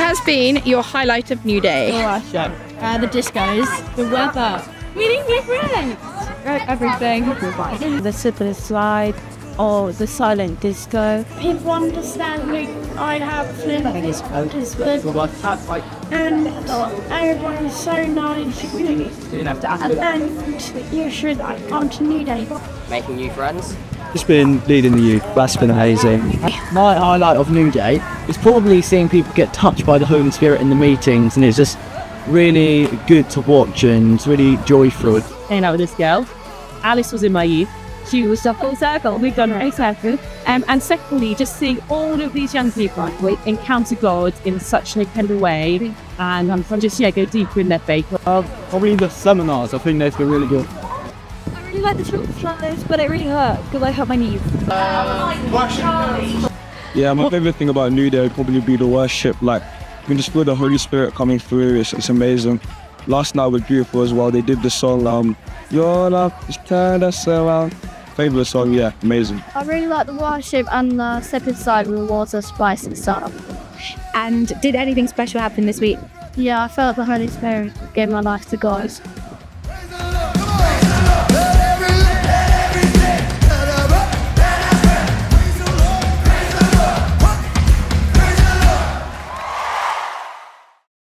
has been your highlight of Newday? Uh, the discos. The weather. Meeting new friends. Everything. the slippery slide or the silent disco. People understanding I have feelings and everyone is so nice and you should come to Newday. making new friends. Just been leading the youth. That's been amazing. My highlight of Newday is probably seeing people get touched by the Holy Spirit in the meetings, and it's just really good to watch and it's really joyful. Hanging out with this girl. Alice was in my youth. She was a full circle. We've done a circle. Um, and secondly, just seeing all of these young people encounter God in such an incredible way and I'm um, just yeah, go deeper in their faith. Probably the seminars. I think they've been really good. I really like the short flyers, but it really hurt because I hurt my knees. Yeah, my favorite thing about Newday would probably be the worship. Like, you can just feel the Holy Spirit coming through. It's, it's amazing. Last night was beautiful as well. They did the song, um, Your Love is turned us around. Favorite song, yeah, amazing. I really like the worship and the step inside with the water, spice and stuff. And did anything special happen this week? Yeah, I felt the Holy Spirit gave my life to God.